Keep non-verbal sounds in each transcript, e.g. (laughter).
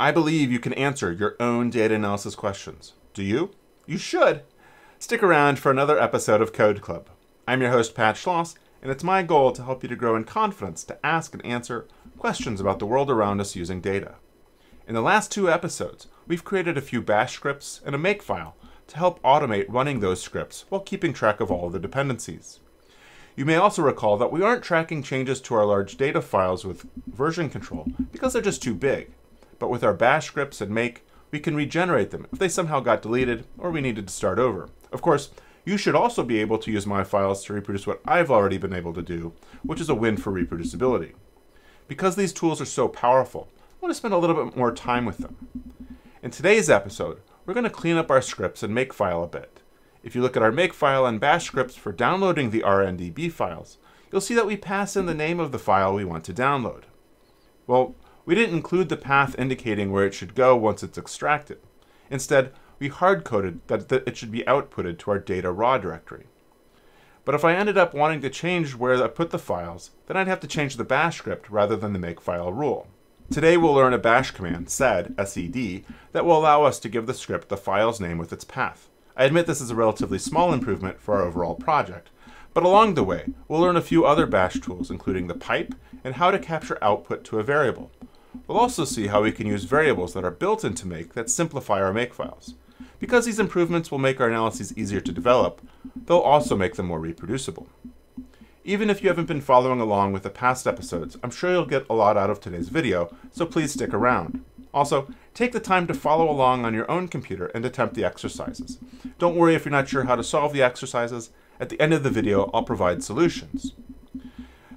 I believe you can answer your own data analysis questions. Do you? You should. Stick around for another episode of Code Club. I'm your host, Pat Schloss, and it's my goal to help you to grow in confidence to ask and answer questions about the world around us using data. In the last two episodes, we've created a few bash scripts and a makefile to help automate running those scripts while keeping track of all of the dependencies. You may also recall that we aren't tracking changes to our large data files with version control because they're just too big. But with our bash scripts and make, we can regenerate them if they somehow got deleted or we needed to start over. Of course, you should also be able to use my files to reproduce what I've already been able to do, which is a win for reproducibility. Because these tools are so powerful, I want to spend a little bit more time with them. In today's episode, we're going to clean up our scripts and makefile a bit. If you look at our makefile and bash scripts for downloading the RNDB files, you'll see that we pass in the name of the file we want to download. Well, we didn't include the path indicating where it should go once it's extracted. Instead, we hard-coded that it should be outputted to our data raw directory. But if I ended up wanting to change where I put the files, then I'd have to change the bash script rather than the makefile rule. Today we'll learn a bash command, sed, S-E-D, that will allow us to give the script the file's name with its path. I admit this is a relatively small improvement for our overall project, but along the way, we'll learn a few other bash tools, including the pipe and how to capture output to a variable. We'll also see how we can use variables that are built into Make that simplify our makefiles. Because these improvements will make our analyses easier to develop, they'll also make them more reproducible. Even if you haven't been following along with the past episodes, I'm sure you'll get a lot out of today's video, so please stick around. Also, take the time to follow along on your own computer and attempt the exercises. Don't worry if you're not sure how to solve the exercises. At the end of the video, I'll provide solutions.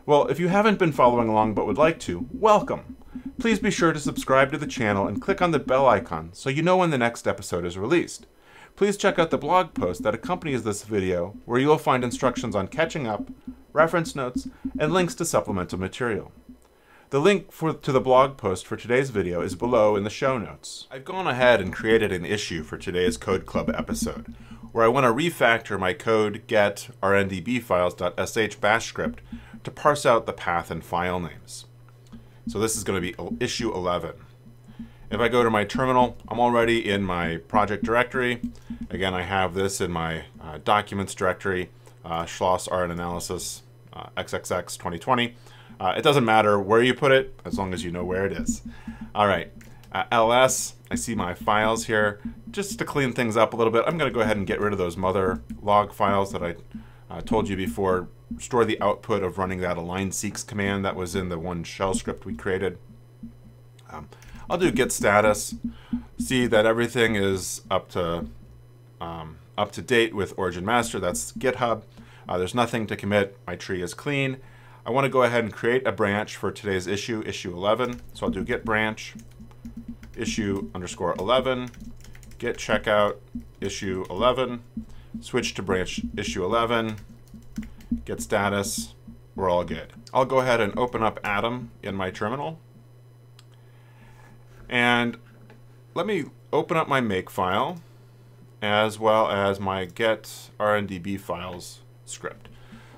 Well, if you haven't been following along but would like to, welcome! Please be sure to subscribe to the channel and click on the bell icon so you know when the next episode is released. Please check out the blog post that accompanies this video where you will find instructions on catching up, reference notes, and links to supplemental material. The link for, to the blog post for today's video is below in the show notes. I've gone ahead and created an issue for today's Code Club episode, where I want to refactor my code get rndbfiles.sh bash script to parse out the path and file names. So this is going to be issue 11. If I go to my terminal, I'm already in my project directory. Again, I have this in my uh, documents directory, uh, Schloss RN Analysis uh, XXX 2020. Uh, it doesn't matter where you put it, as long as you know where it is. All right, uh, ls, I see my files here. Just to clean things up a little bit, I'm going to go ahead and get rid of those mothur log files that I uh, told you before. Store the output of running that align.seqs command that was in the one shell script we created. Um, I'll do git status, see that everything is up to um, up to date with origin master. That's GitHub. Uh, there's nothing to commit. My tree is clean. I want to go ahead and create a branch for today's issue, issue 11. So I'll do git branch, issue underscore 11, git checkout, issue 11, switch to branch issue 11, get status, we're all good. I'll go ahead and open up Atom in my terminal. And let me open up my make file as well as my get rndb files script.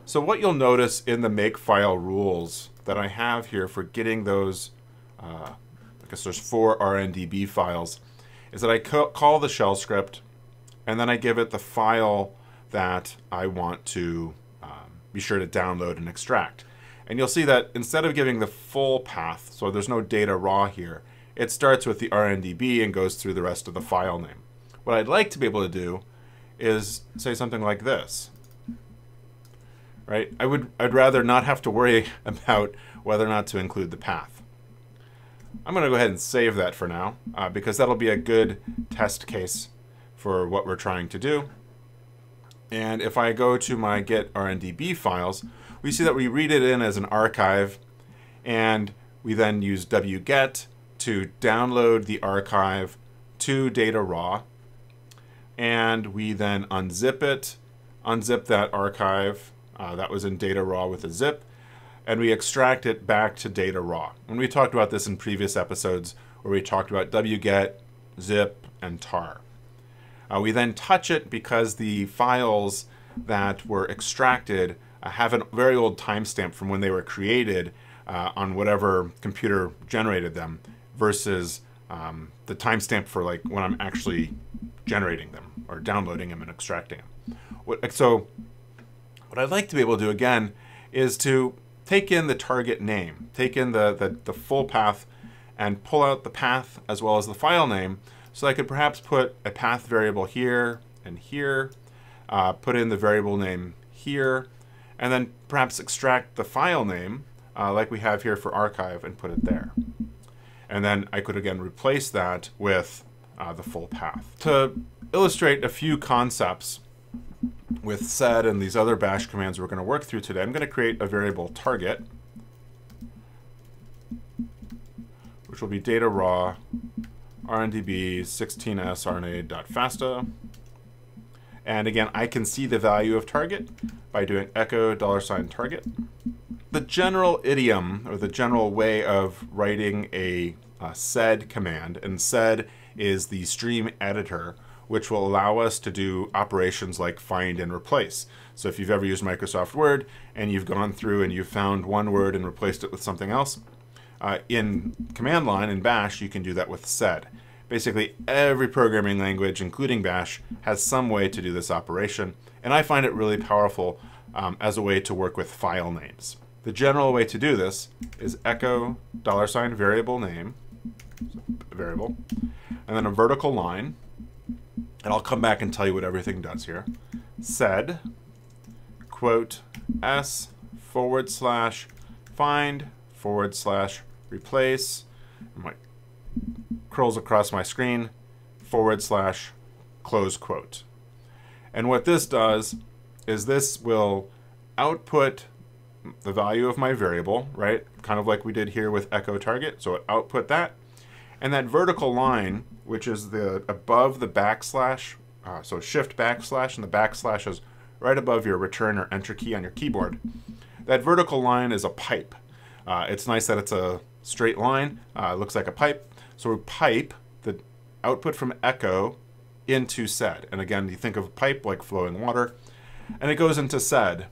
So what you'll notice in the makefile rules that I have here for getting those, uh, I guess there's four RNDB files, is that I call the shell script and then I give it the file that I want to um, be sure to download and extract. And you'll see that instead of giving the full path, so there's no data raw here, it starts with the RNDB and goes through the rest of the file name. What I'd like to be able to do is say something like this right? I would I'd rather not have to worry (laughs) about whether or not to include the path. I'm going to go ahead and save that for now uh, because that'll be a good test case for what we're trying to do. And if I go to my get rndb files, we see that we read it in as an archive and we then use wget to download the archive to data raw and we then unzip it, unzip that archive uh, that was in data raw with a zip, and we extract it back to data raw. And we talked about this in previous episodes where we talked about wget, zip, and tar. Uh, we then touch it because the files that were extracted uh, have a very old timestamp from when they were created uh, on whatever computer generated them versus um, the timestamp for like when I'm actually generating them or downloading them and extracting them. What, so what I'd like to be able to do again is to take in the target name, take in the, the, the full path and pull out the path as well as the file name. So I could perhaps put a path variable here and here, uh, put in the variable name here, and then perhaps extract the file name uh, like we have here for archive and put it there. And then I could again replace that with uh, the full path. To illustrate a few concepts with sed and these other bash commands we're going to work through today, I'm going to create a variable target, which will be data raw rndb 16s rna.fasta. And again, I can see the value of target by doing echo dollar sign target. The general idiom or the general way of writing a, uh, a sed command, and sed is the stream editor, which will allow us to do operations like find and replace. So if you've ever used Microsoft Word and you've gone through and you've found one word and replaced it with something else, uh, in command line in bash you can do that with sed. Basically every programming language including bash has some way to do this operation and i find it really powerful um, as a way to work with file names. The general way to do this is echo dollar sign variable name variable and then a vertical line and i'll come back and tell you what everything does here. Sed quote s forward slash find forward slash replace, my curls across my screen, forward slash close quote. And what this does is this will output the value of my variable, right? Kind of like we did here with echo target. So it output that. And that vertical line, which is the above the backslash, uh, so shift backslash, and the backslash is right above your return or enter key on your keyboard. That vertical line is a pipe. Uh, it's nice that it's a straight line. Uh, looks like a pipe. So we pipe the output from echo into sed. And again, you think of pipe like flowing water. And it goes into sed.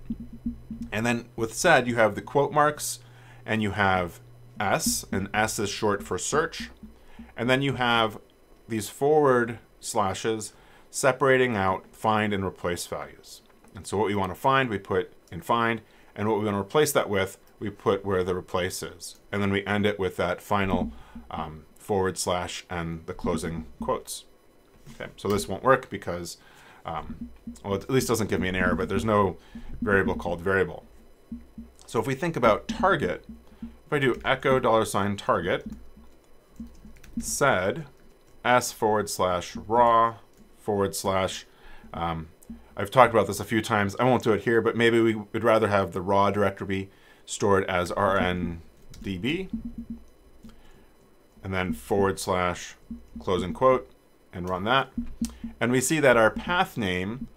And then with sed, you have the quote marks and you have S, and S is short for search. And then you have these forward slashes separating out find and replace values. And so what we want to find, we put in find, and what we want to replace that with, we put where the replace is. And then we end it with that final um, forward slash and the closing quotes. Okay, so this won't work because, um, well, it at least doesn't give me an error, but there's no variable called variable. So if we think about target, if I do echo dollar sign target, sed s forward slash raw forward slash, um, I've talked about this a few times. I won't do it here, but maybe we would rather have the raw directory stored as rndb, and then forward slash closing quote, and run that. And we see that our path name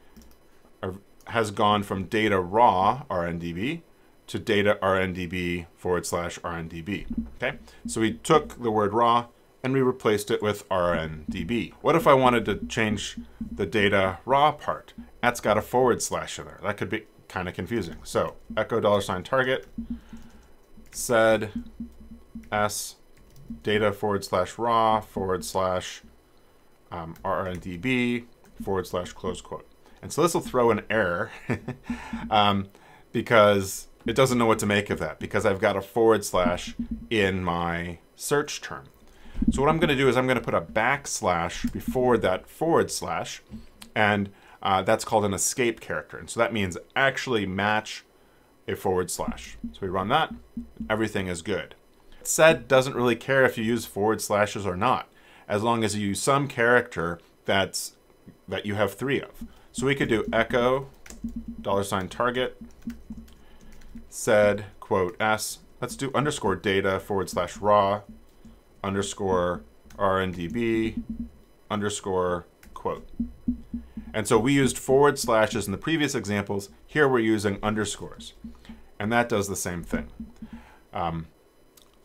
has gone from data raw rndb to data rndb forward slash rndb. Okay, so we took the word raw and we replaced it with rndb. What if I wanted to change the data raw part? That's got a forward slash in there. That could be kind of confusing. So echo dollar sign target, sed s data forward slash raw forward slash um, rndb forward slash close quote. And so this will throw an error (laughs) um, because it doesn't know what to make of that because I've got a forward slash in my search term. So what I'm going to do is I'm going to put a backslash before that forward slash and uh, that's called an escape character. And so that means actually match a forward slash. So we run that, everything is good. Sed doesn't really care if you use forward slashes or not, as long as you use some character that's that you have three of. So we could do echo dollar sign target sed quote s. Let's do underscore data forward slash raw underscore rndb underscore quote. And so we used forward slashes in the previous examples. Here we're using underscores. And that does the same thing. Um,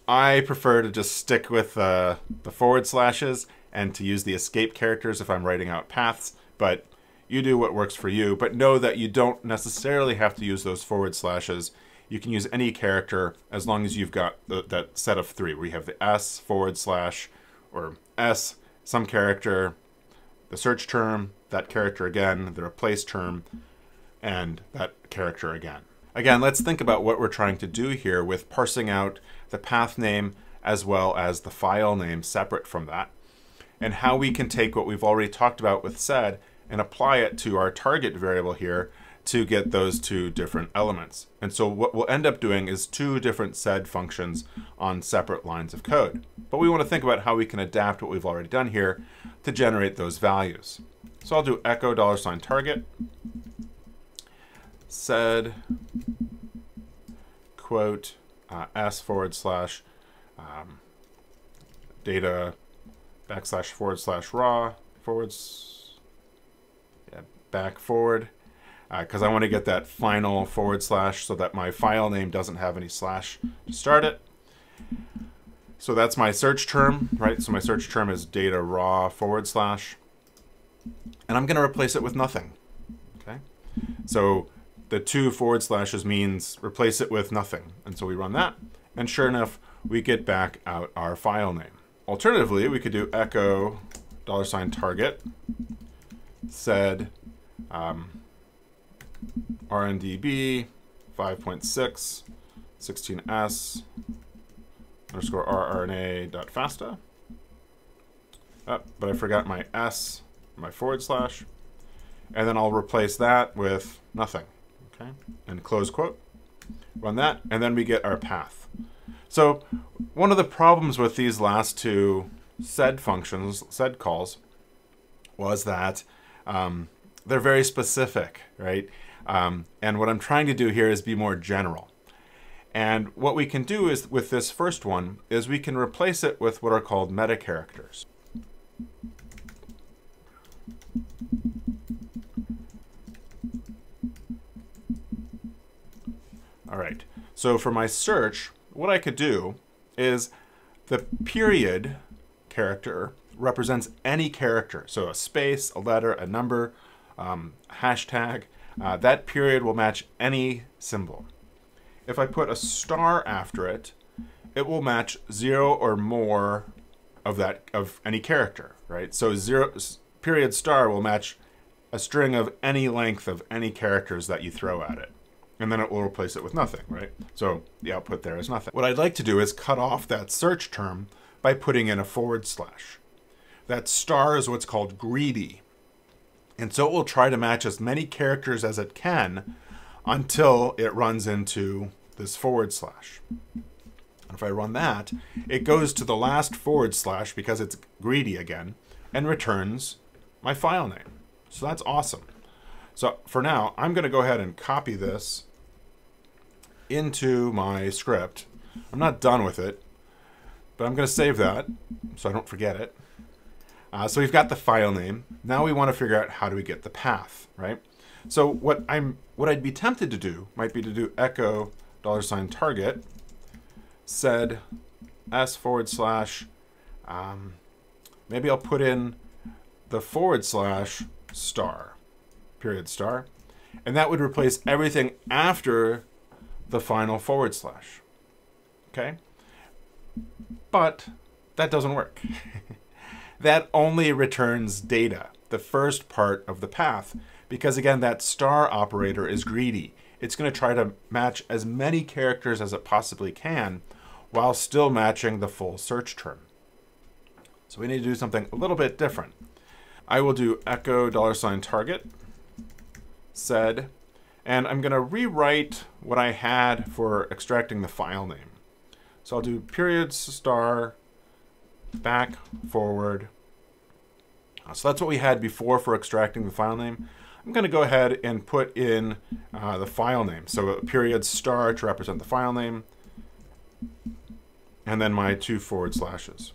I prefer to just stick with uh, the forward slashes and to use the escape characters if I'm writing out paths, but you do what works for you. But know that you don't necessarily have to use those forward slashes. You can use any character as long as you've got the, that set of three, where you have the S forward slash or S, some character, the search term, that character again, the replace term, and that character again. Again, let's think about what we're trying to do here with parsing out the path name as well as the file name separate from that, and how we can take what we've already talked about with sed and apply it to our target variable here to get those two different elements. And so what we'll end up doing is two different sed functions on separate lines of code. But we want to think about how we can adapt what we've already done here to generate those values. So I'll do echo dollar sign target sed quote uh, s forward slash um, data backslash forward slash raw forwards yeah, back forward because uh, I want to get that final forward slash so that my file name doesn't have any slash to start it. So that's my search term, right? So my search term is data raw forward slash. And I'm going to replace it with nothing. Okay. So the two forward slashes means replace it with nothing. And so we run that. And sure enough, we get back out our file name. Alternatively, we could do echo dollar sign target sed um, RNDB 5.6 16s underscore rRNA dot FASTA. Oh, but I forgot my S, my forward slash. And then I'll replace that with nothing. Okay, and close quote. Run that, and then we get our path. So one of the problems with these last two sed functions, sed calls, was that um, they're very specific, right? Um, and what I'm trying to do here is be more general. And what we can do is with this first one is we can replace it with what are called meta characters. All right. So for my search, what I could do is the period character represents any character. So a space, a letter, a number, um, hashtag. Uh, that period will match any symbol. If I put a star after it, it will match zero or more of that of any character, right? So zero period star will match a string of any length of any characters that you throw at it and then it will replace it with nothing, right? So the output there is nothing. What I'd like to do is cut off that search term by putting in a forward slash. That star is what's called greedy. And so it will try to match as many characters as it can until it runs into this forward slash. And if I run that, it goes to the last forward slash because it's greedy again and returns my file name. So that's awesome. So for now, I'm going to go ahead and copy this into my script. I'm not done with it, but I'm going to save that so I don't forget it. Uh, so we've got the file name. Now we want to figure out how do we get the path, right? So what I'm what I'd be tempted to do might be to do echo dollar sign target sed s forward slash um, maybe I'll put in the forward slash star period star and that would replace everything after the final forward slash. Okay? But that doesn't work. (laughs) that only returns data, the first part of the path, because again, that star operator is greedy. It's going to try to match as many characters as it possibly can while still matching the full search term. So we need to do something a little bit different. I will do echo dollar sign target sed and I'm going to rewrite what I had for extracting the file name. So I'll do periods star back forward. Uh, so that's what we had before for extracting the file name. I'm going to go ahead and put in uh, the file name. So a period star to represent the file name, and then my two forward slashes.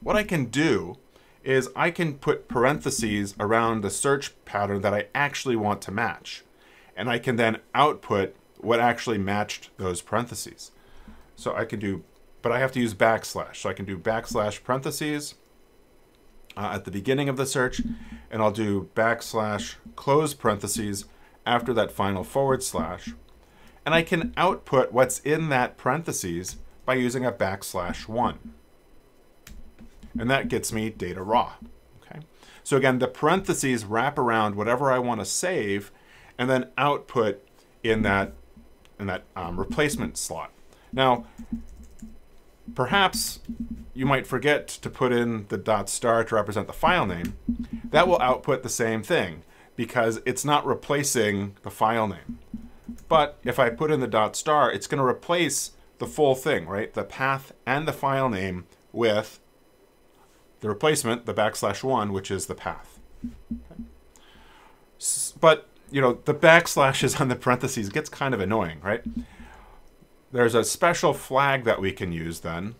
What I can do is I can put parentheses around the search pattern that I actually want to match. And I can then output what actually matched those parentheses. So I can do, but I have to use backslash. So I can do backslash parentheses uh, at the beginning of the search, and I'll do backslash close parentheses after that final forward slash. And I can output what's in that parentheses by using a backslash one. And that gets me data raw. Okay. So again, the parentheses wrap around whatever I want to save, and then output in that in that um, replacement slot. Now, perhaps you might forget to put in the dot star to represent the file name. That will output the same thing because it's not replacing the file name. But if I put in the dot star, it's going to replace the full thing, right? The path and the file name with the replacement, the backslash one, which is the path. Okay. But, you know, the backslashes on the parentheses gets kind of annoying, right? There's a special flag that we can use then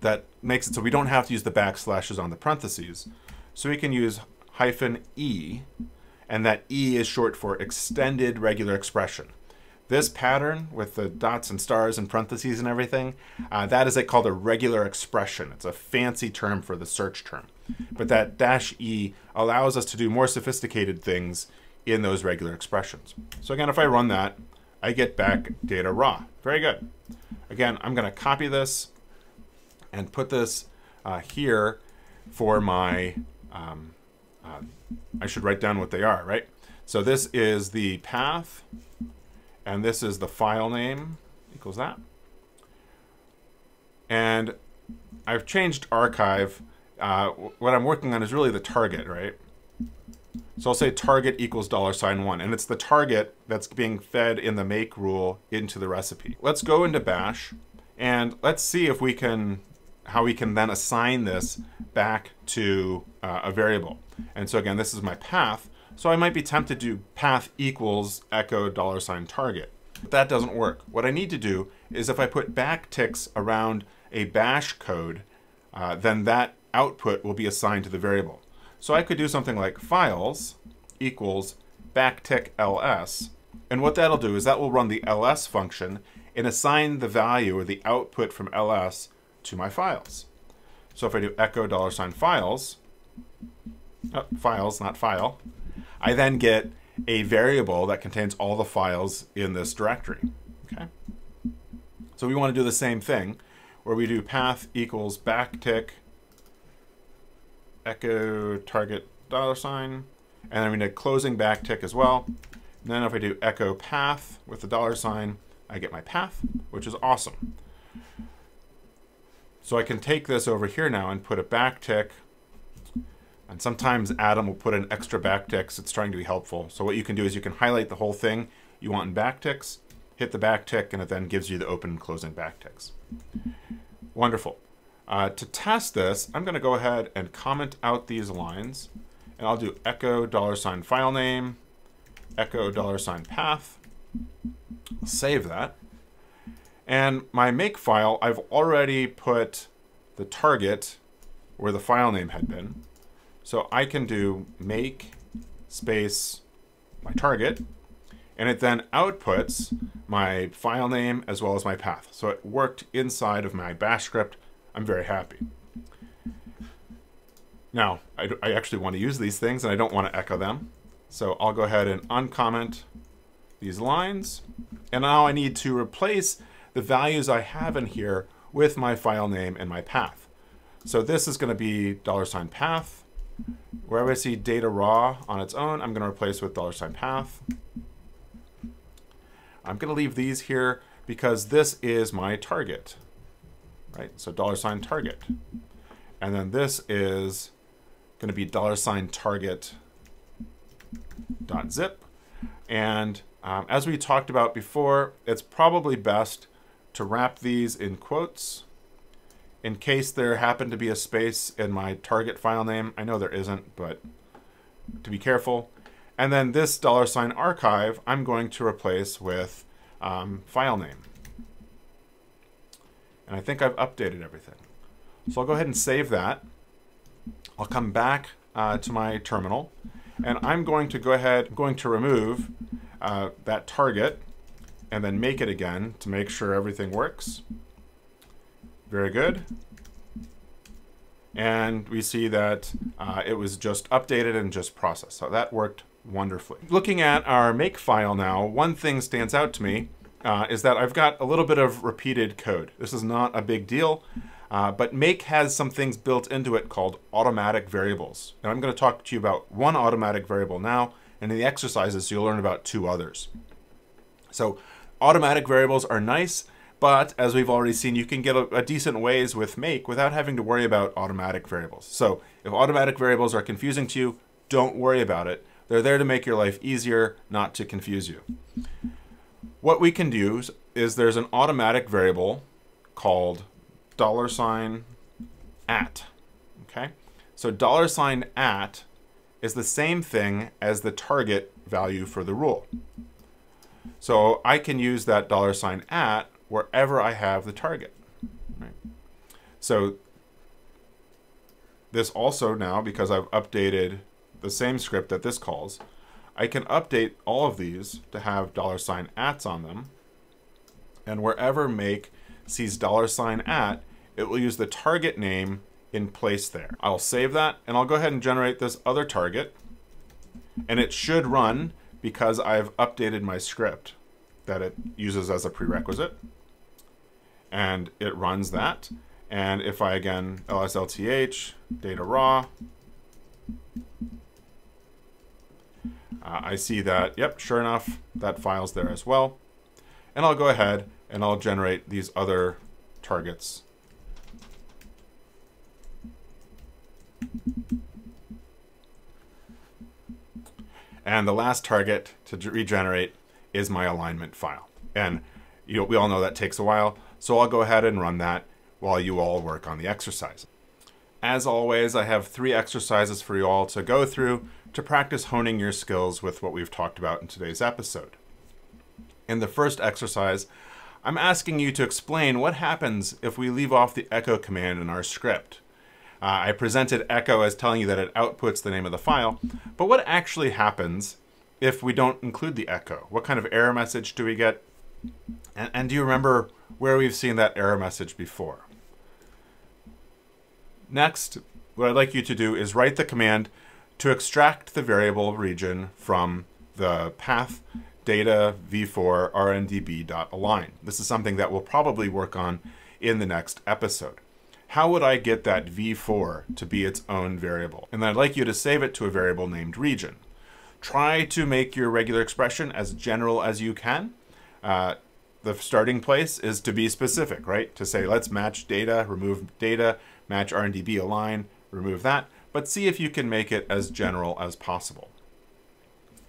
that makes it so we don't have to use the backslashes on the parentheses. So we can use hyphen E, and that E is short for extended regular expression. This pattern with the dots and stars and parentheses and everything, uh, that is a, called a regular expression. It's a fancy term for the search term. But that dash E allows us to do more sophisticated things in those regular expressions. So again, if I run that, I get back data raw. Very good. Again, I'm going to copy this and put this uh, here for my, um, uh, I should write down what they are, right? So this is the path, and this is the file name, equals that. And I've changed archive. Uh, what I'm working on is really the target, right? So I'll say target equals dollar sign one, and it's the target that's being fed in the make rule into the recipe. Let's go into bash, and let's see if we can how we can then assign this back to uh, a variable. And so again, this is my path. So I might be tempted to do path equals echo dollar sign target. But that doesn't work. What I need to do is if I put backticks around a bash code, uh, then that output will be assigned to the variable. So I could do something like files equals backtick ls. And what that'll do is that will run the ls function and assign the value or the output from ls to my files. So if I do echo dollar sign files, oh, files, not file, I then get a variable that contains all the files in this directory. Okay. So we want to do the same thing where we do path equals backtick echo target dollar sign and then we need closing backtick as well. And then if I do echo path with the dollar sign, I get my path, which is awesome. So I can take this over here now and put a backtick. And sometimes Atom will put in extra backticks. It's trying to be helpful. So what you can do is you can highlight the whole thing you want in backticks, hit the backtick, and it then gives you the open and closing backticks. Wonderful. Uh, to test this, I'm going to go ahead and comment out these lines. And I'll do echo dollar sign file name, echo dollar sign path. Save that. And my make file, I've already put the target where the file name had been. So I can do make space my target, and it then outputs my file name as well as my path. So it worked inside of my bash script. I'm very happy. Now, I, I actually want to use these things and I don't want to echo them. So I'll go ahead and uncomment these lines. And now I need to replace the values I have in here with my file name and my path. So this is going to be dollar sign path. Wherever I see data raw on its own, I'm going to replace with dollar sign path. I'm going to leave these here because this is my target, right? So dollar sign target. And then this is going to be dollar sign target dot zip. And um, as we talked about before, it's probably best to wrap these in quotes in case there happened to be a space in my target file name. I know there isn't, but to be careful. And then this dollar sign archive, I'm going to replace with um, file name. And I think I've updated everything. So I'll go ahead and save that. I'll come back uh, to my terminal and I'm going to go ahead, I'm going to remove uh, that target and then make it again to make sure everything works. Very good. And we see that uh, it was just updated and just processed. So that worked wonderfully. Looking at our make file now, one thing stands out to me uh, is that I've got a little bit of repeated code. This is not a big deal. Uh, but make has some things built into it called automatic variables. And I'm going to talk to you about one automatic variable now, and in the exercises you'll learn about two others. So automatic variables are nice, but as we've already seen, you can get a, a, decent ways with make without having to worry about automatic variables. So if automatic variables are confusing to you, don't worry about it. They're there to make your life easier, not to confuse you. What we can do is there's an automatic variable called dollar sign at. Okay, so dollar sign at is the same thing as the target value for the rule. So I can use that dollar sign at wherever I have the target. Right? So this also now, because I've updated the same script that this calls, I can update all of these to have dollar sign ats on them. And wherever make sees dollar sign at, it will use the target name in place there. I'll save that and I'll go ahead and generate this other target. And it should run because I've updated my script that it uses as a prerequisite. And it runs that. And if I again lslth data raw, uh, I see that, yep, sure enough, that file's there as well. And I'll go ahead and I'll generate these other targets. And the last target to regenerate is my alignment file. And you we all know that takes a while, so I'll go ahead and run that while you all work on the exercise. As always, I have three exercises for you all to go through to practice honing your skills with what we've talked about in today's episode. In the first exercise, I'm asking you to explain what happens if we leave off the echo command in our script. Uh, I presented echo as telling you that it outputs the name of the file, but what actually happens if we don't include the echo? What kind of error message do we get? And, and do you remember where we've seen that error message before? Next, what I'd like you to do is write the command to extract the variable region from the path data v4 rndb.align. This is something that we'll probably work on in the next episode. How would I get that v4 to be its own variable? And I'd like you to save it to a variable named region. Try to make your regular expression as general as you can. Uh, the starting place is to be specific, right? To say, let's match data, remove data, match RNDB align, remove that but see if you can make it as general as possible.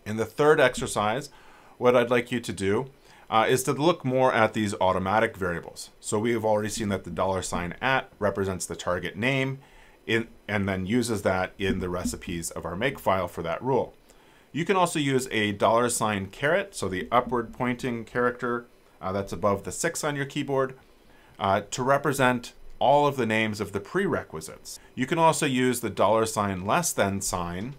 In the third exercise, what I'd like you to do uh, is to look more at these automatic variables. So we have already seen that the dollar sign at represents the target name in, and then uses that in the recipes of our makefile for that rule. You can also use a dollar sign caret, so the upward pointing character uh, that's above the six on your keyboard, uh, to represent all of the names of the prerequisites. You can also use the dollar sign less than sign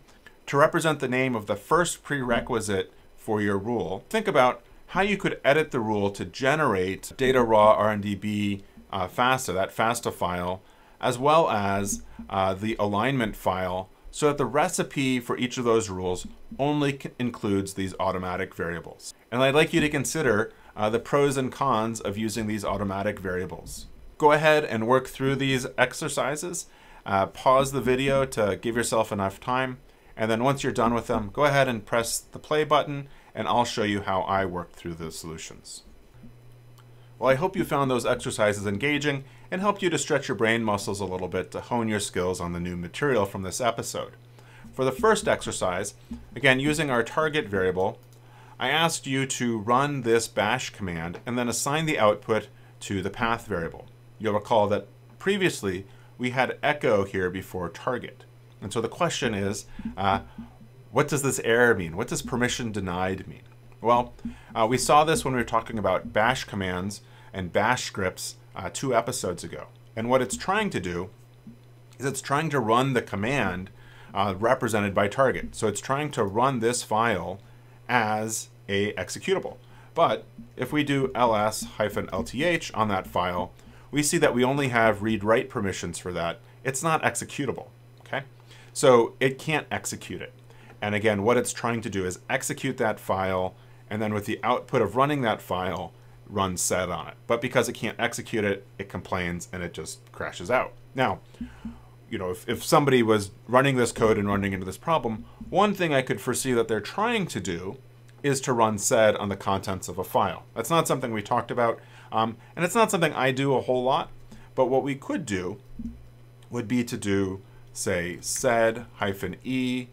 to represent the name of the first prerequisite for your rule. Think about how you could edit the rule to generate data raw RNDB uh, FASTA, that FASTA file, as well as uh, the alignment file so that the recipe for each of those rules only includes these automatic variables. And I'd like you to consider uh, the pros and cons of using these automatic variables go ahead and work through these exercises. Uh, pause the video to give yourself enough time. And then once you're done with them, go ahead and press the play button and I'll show you how I work through the solutions. Well, I hope you found those exercises engaging and helped you to stretch your brain muscles a little bit to hone your skills on the new material from this episode. For the first exercise, again using our target variable, I asked you to run this bash command and then assign the output to the path variable you'll recall that previously we had echo here before target. And so the question is, uh, what does this error mean? What does permission denied mean? Well, uh, we saw this when we were talking about bash commands and bash scripts uh, two episodes ago. And what it's trying to do is it's trying to run the command uh, represented by target. So it's trying to run this file as a executable. But if we do ls-lth on that file, we see that we only have read-write permissions for that. It's not executable, okay? So it can't execute it. And again, what it's trying to do is execute that file, and then with the output of running that file, run sed on it. But because it can't execute it, it complains and it just crashes out. Now, you know, if, if somebody was running this code and running into this problem, one thing I could foresee that they're trying to do is to run sed on the contents of a file. That's not something we talked about, um, and it's not something I do a whole lot, but what we could do would be to do, say, sed hyphen e,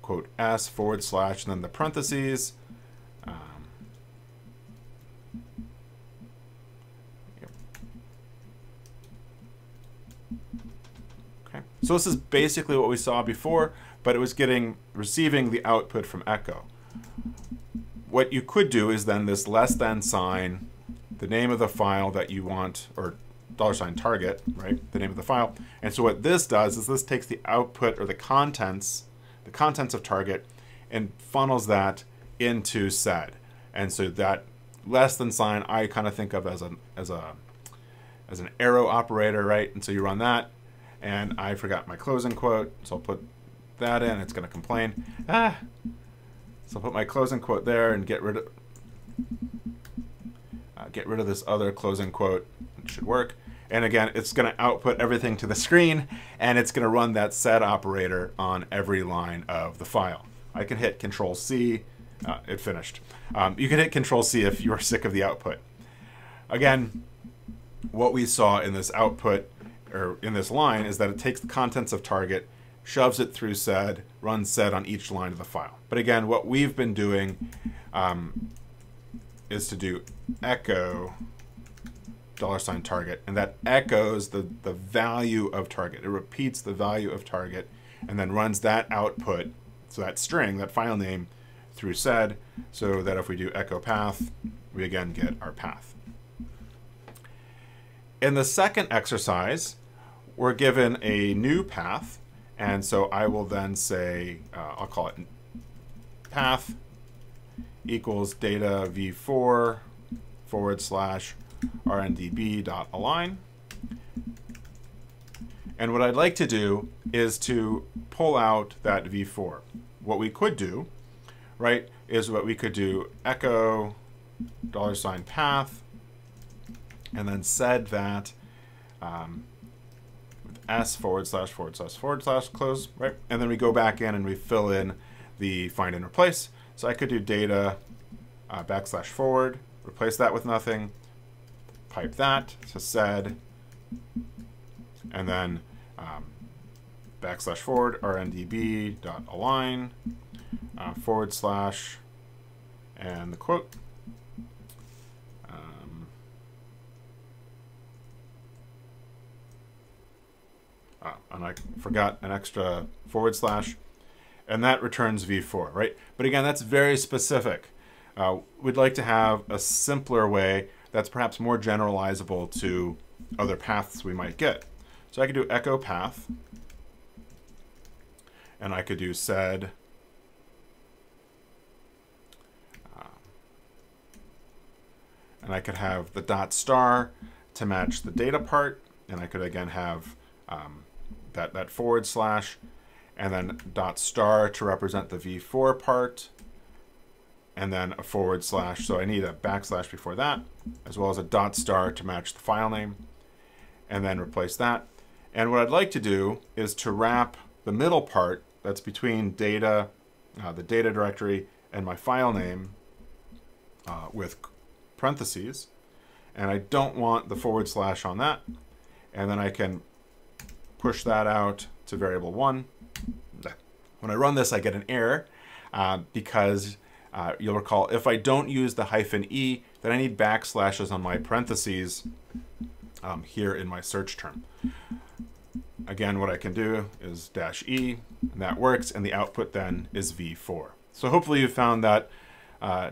quote s forward slash, and then the parentheses, um, Okay, so this is basically what we saw before, but it was getting receiving the output from echo what you could do is then this less than sign, the name of the file that you want, or dollar sign target, right? The name of the file. And so what this does is this takes the output or the contents, the contents of target, and funnels that into sed. And so that less than sign I kind of think of as a as a as an arrow operator, right? And so you run that, and I forgot my closing quote, so I'll put that in. It's going to complain. Ah, so I'll put my closing quote there and get rid of uh, get rid of this other closing quote. It should work. And again, it's going to output everything to the screen, and it's going to run that set operator on every line of the file. I can hit Control C. Uh, it finished. Um, you can hit Control C if you're sick of the output. Again, what we saw in this output or in this line is that it takes the contents of target shoves it through sed, runs sed on each line of the file. But again, what we've been doing um, is to do echo dollar sign target, and that echoes the, the value of target. It repeats the value of target and then runs that output, so that string, that file name, through sed, so that if we do echo path, we again get our path. In the second exercise, we're given a new path and so I will then say, uh, I'll call it path equals data v4 forward slash rndb dot align. And what I'd like to do is to pull out that v4. What we could do, right, is what we could do echo dollar sign path and then sed that um, s forward slash forward slash forward slash close, right? And then we go back in and we fill in the find and replace. So I could do data uh, backslash forward, replace that with nothing, pipe that to sed, and then um, backslash forward rndb dot align uh, forward slash and the quote uh, and I forgot an extra forward slash, and that returns v4, right? But again, that's very specific. Uh, we'd like to have a simpler way that's perhaps more generalizable to other paths we might get. So I could do echo path, and I could do sed uh, and I could have the dot star to match the data part, and I could again have um, that, that forward slash, and then dot star to represent the v4 part, and then a forward slash. So I need a backslash before that, as well as a dot star to match the file name, and then replace that. And what I'd like to do is to wrap the middle part that's between data, uh, the data directory, and my file name uh, with parentheses. And I don't want the forward slash on that. And then I can push that out to variable one. When I run this, I get an error uh, because uh, you'll recall if I don't use the hyphen E, then I need backslashes on my parentheses um, here in my search term. Again, what I can do is dash E, and that works, and the output then is V4. So hopefully you found that uh,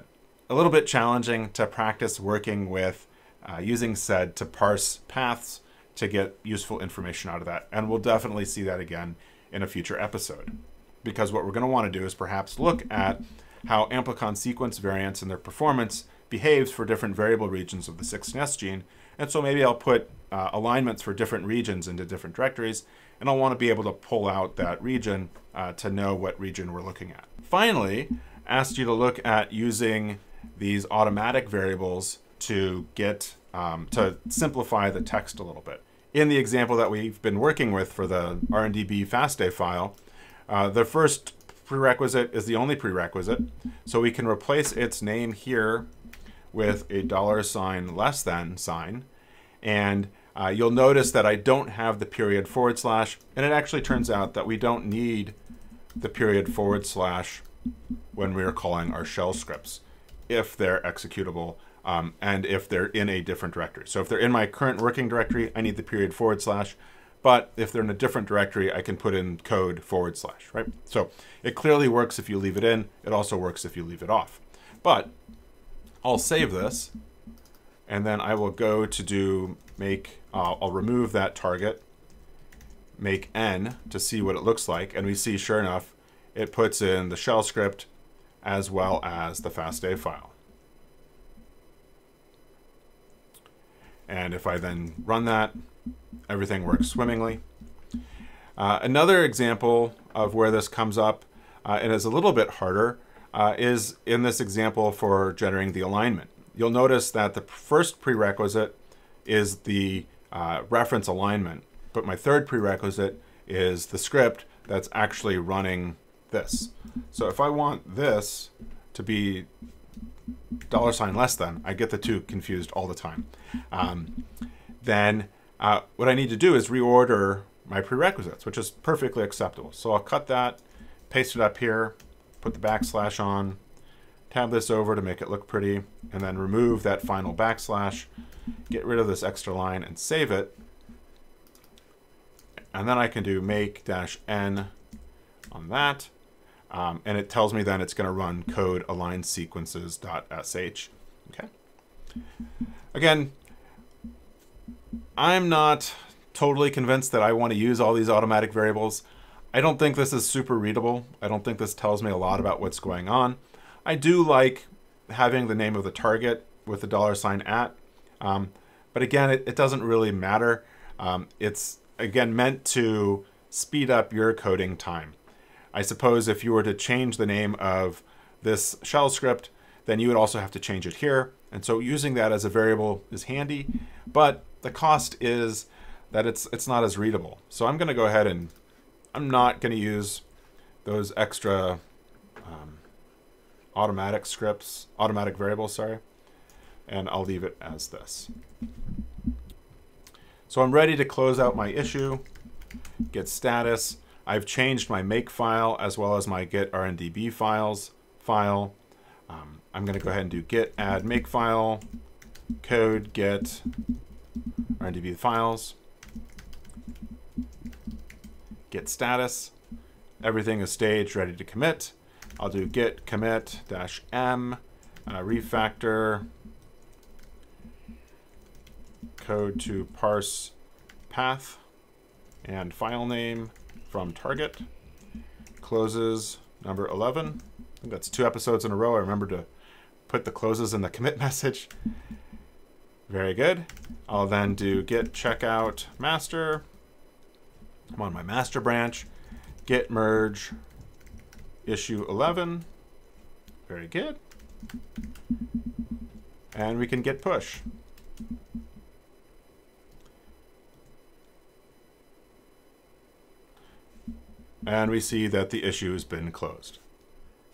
a little bit challenging to practice working with uh, using sed to parse paths to get useful information out of that. And we'll definitely see that again in a future episode. Because what we're going to want to do is perhaps look at how amplicon sequence variants and their performance behaves for different variable regions of the 16S gene. And so maybe I'll put uh, alignments for different regions into different directories, and I'll want to be able to pull out that region uh, to know what region we're looking at. Finally, asked you to look at using these automatic variables to get um, to simplify the text a little bit. In the example that we've been working with for the RNDB FASTA file, uh, the first prerequisite is the only prerequisite. So we can replace its name here with a dollar sign less than sign. And uh, you'll notice that I don't have the period forward slash, and it actually turns out that we don't need the period forward slash when we are calling our shell scripts if they're executable um, and if they're in a different directory. So if they're in my current working directory, I need the period forward slash. But if they're in a different directory, I can put in code forward slash, right? So it clearly works if you leave it in. It also works if you leave it off. But I'll save this, and then I will go to do make, uh, I'll remove that target, make n to see what it looks like, and we see, sure enough, it puts in the shell script as well as the FASTA file. And if I then run that, everything works swimmingly. Uh, another example of where this comes up uh, and is a little bit harder uh, is in this example for generating the alignment. You'll notice that the first prerequisite is the uh, reference alignment, but my third prerequisite is the script that's actually running this. So if I want this to be dollar sign less than, I get the two confused all the time. Um, then uh, what I need to do is reorder my prerequisites, which is perfectly acceptable. So I'll cut that, paste it up here, put the backslash on, tab this over to make it look pretty, and then remove that final backslash, get rid of this extra line and save it. And then I can do make dash n on that. Um, and it tells me then it's going to run code align sequences.sh. Okay. Again, I'm not totally convinced that I want to use all these automatic variables. I don't think this is super readable. I don't think this tells me a lot about what's going on. I do like having the name of the target with the dollar sign at, um, but again, it, it, doesn't really matter. Um, it's again meant to speed up your coding time. I suppose if you were to change the name of this shell script, then you would also have to change it here. And so using that as a variable is handy, but the cost is that it's it's not as readable. So I'm going to go ahead and I'm not going to use those extra um, automatic scripts, automatic variables, sorry, and I'll leave it as this. So I'm ready to close out my issue, git status. I've changed my make file as well as my get rndb files file. Um, I'm going to go ahead and do git add make file code get rndb files git status. Everything is staged, ready to commit. I'll do git commit dash m uh, refactor code to parse path and file name from target closes number 11. I think that's two episodes in a row. I remember to put the closes in the commit (laughs) message. Very good. I'll then do git checkout master I'm on my master branch, git merge issue 11. Very good. And we can git push. And we see that the issue has been closed.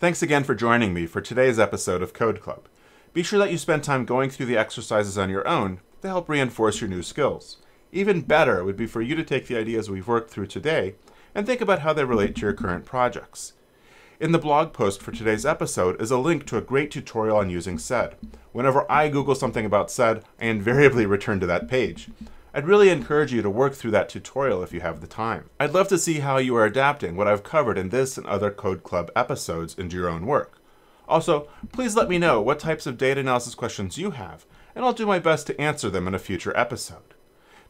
Thanks again for joining me for today's episode of Code Club. Be sure that you spend time going through the exercises on your own to help reinforce your new skills. Even better would be for you to take the ideas we've worked through today and think about how they relate to your current projects. In the blog post for today's episode is a link to a great tutorial on using SED. Whenever I Google something about SED, I invariably return to that page. I'd really encourage you to work through that tutorial if you have the time. I'd love to see how you are adapting what I've covered in this and other Code Club episodes into your own work. Also, please let me know what types of data analysis questions you have, and I'll do my best to answer them in a future episode.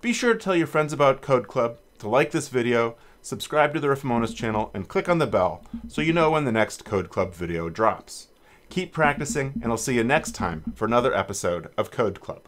Be sure to tell your friends about Code Club, to like this video, subscribe to the Riffomonas channel, and click on the bell so you know when the next Code Club video drops. Keep practicing, and I'll see you next time for another episode of Code Club.